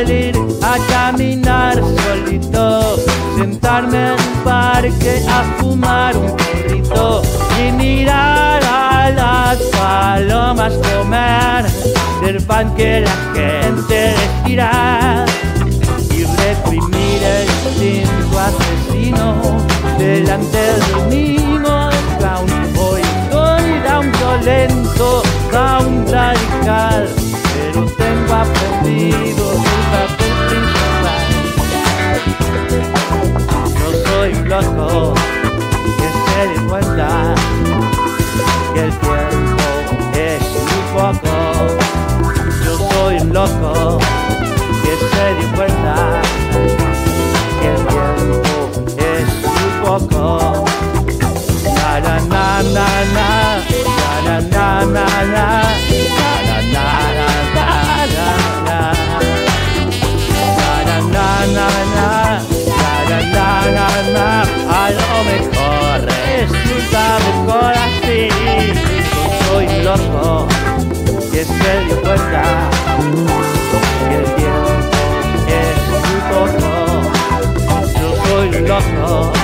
salir a caminar solito, sentarme en un parque a fumar un porrito y mirar a las palomas comer del pan que la gente les tira y reprimir el instinto asesino. Delante del mío Hoy soy un violento, un radical, pero tengo aprendido que el tiempo es muy poco. Yo soy un loco loco